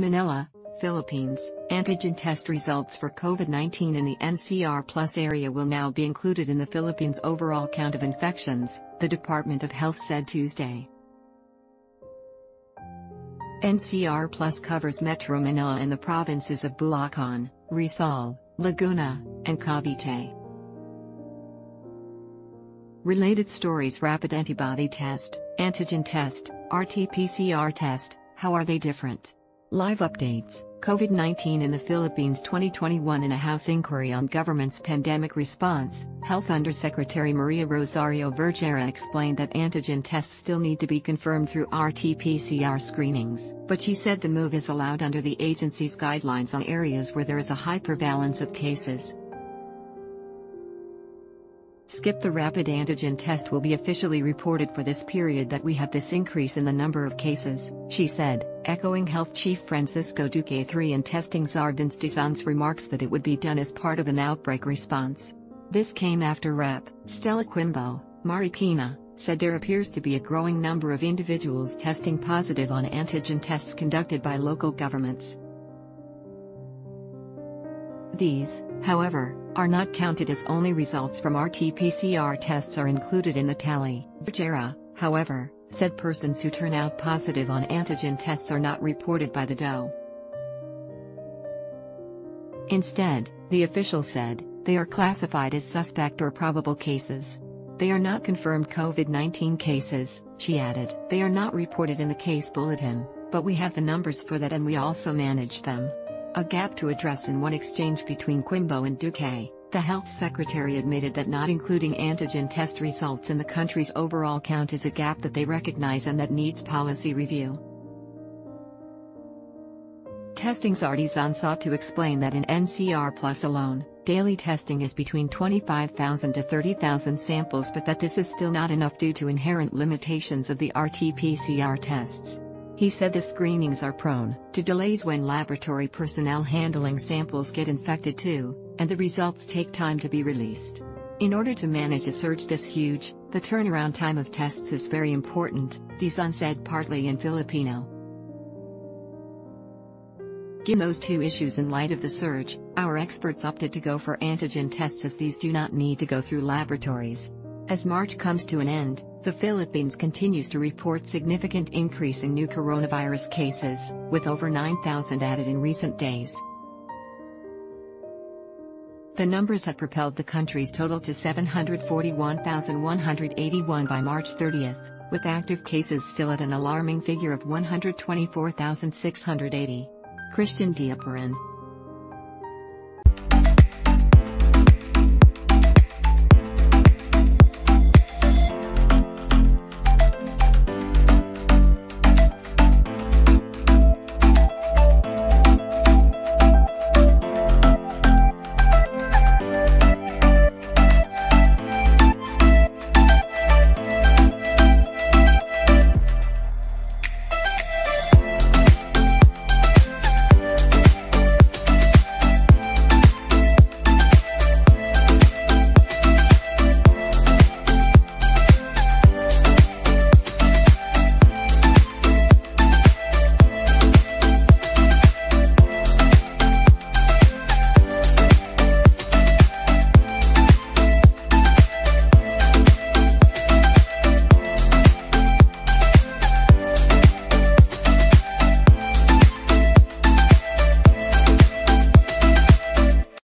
Manila, Philippines, antigen test results for COVID-19 in the NCR Plus area will now be included in the Philippines' overall count of infections, the Department of Health said Tuesday. NCR Plus covers Metro Manila and the provinces of Bulacan, Rizal, Laguna, and Cavite. Related stories Rapid antibody test, antigen test, RT-PCR test, how are they different? Live updates COVID 19 in the Philippines 2021 In a House inquiry on government's pandemic response, Health Undersecretary Maria Rosario Vergara explained that antigen tests still need to be confirmed through RT PCR screenings. But she said the move is allowed under the agency's guidelines on areas where there is a high prevalence of cases. Skip the rapid antigen test will be officially reported for this period that we have this increase in the number of cases, she said, echoing Health Chief Francisco Duque III and testing czar Vince Dizon's remarks that it would be done as part of an outbreak response. This came after Rep. Stella Quimbo, Marikina, said there appears to be a growing number of individuals testing positive on antigen tests conducted by local governments. These, however, are not counted as only results from RT-PCR tests are included in the tally. Vergara, however, said persons who turn out positive on antigen tests are not reported by the DOE. Instead, the official said, they are classified as suspect or probable cases. They are not confirmed COVID-19 cases, she added. They are not reported in the case bulletin, but we have the numbers for that and we also manage them. A gap to address in one exchange between Quimbo and Duque, the health secretary admitted that not including antigen test results in the country's overall count is a gap that they recognize and that needs policy review. Testing czar Dizon sought to explain that in NCR Plus alone, daily testing is between 25,000 to 30,000 samples but that this is still not enough due to inherent limitations of the RT-PCR tests. He said the screenings are prone to delays when laboratory personnel handling samples get infected too, and the results take time to be released. In order to manage a surge this huge, the turnaround time of tests is very important, Dizon said partly in Filipino. Given those two issues in light of the surge, our experts opted to go for antigen tests as these do not need to go through laboratories. As March comes to an end, the Philippines continues to report significant increase in new coronavirus cases, with over 9,000 added in recent days. The numbers have propelled the country's total to 741,181 by March 30, with active cases still at an alarming figure of 124,680. Christian Deiparine,